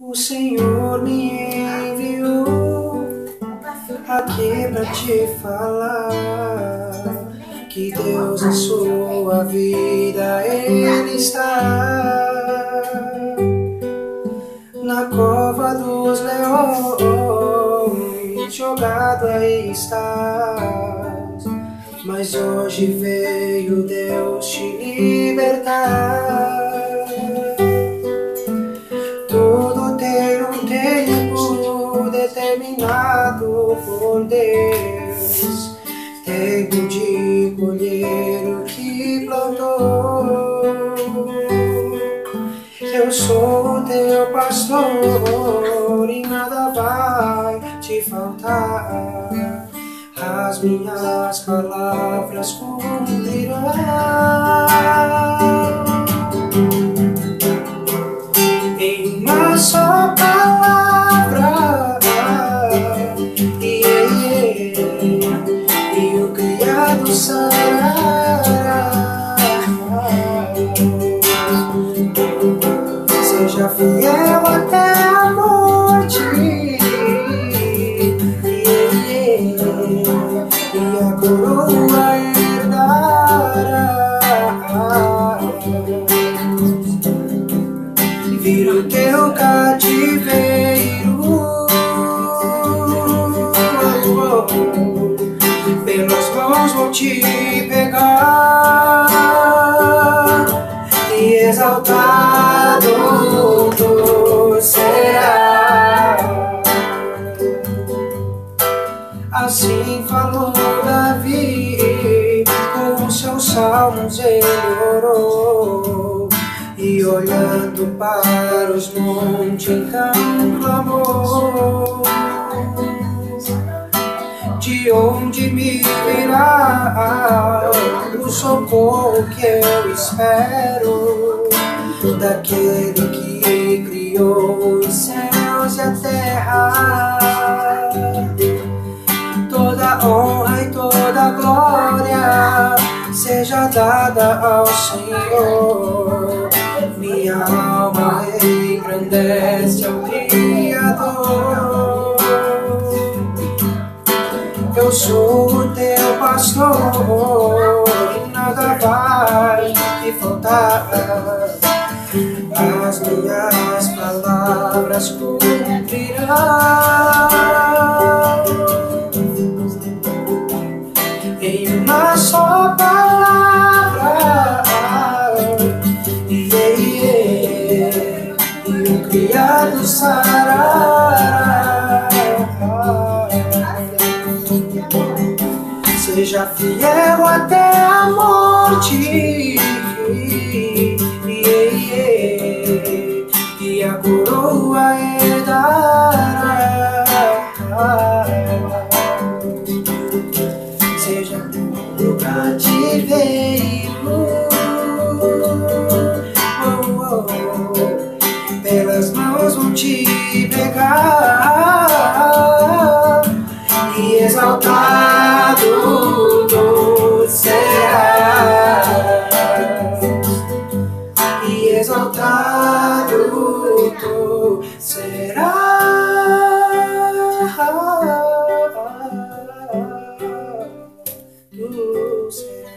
O Senhor me enviou aqui pra te falar que Deus na sua vida Ele está. Na cova dos leões jogado aí estás. Mas hoje veio Deus te libertar sou teu pastor e nada vai te faltar. As minhas palavras cumprirão. Em uma só te pegar E exaltado tu será. Assim falou Davi Com seus salmos ele orou E olhando para os montes então clamou de onde me virá o socorro que eu espero daquele que criou os céus e a terra. Toda honra e toda glória seja dada ao Senhor. Minha alma engrandece ao Criador. Eu sou o teu pastor e nada vai te faltar. As minhas palavras cumprirão. Seja fiel até a morte. E a coroa herdará. Seja no cativeiro Tu